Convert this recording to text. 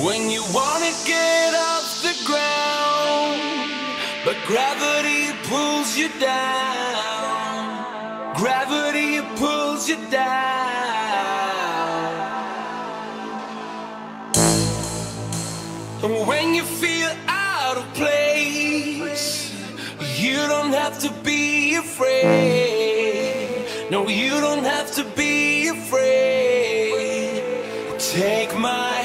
When you wanna get off the ground, but gravity pulls you down. Gravity pulls you down. And when you feel out of place, you don't have to be afraid. No, you don't have to be afraid. Take my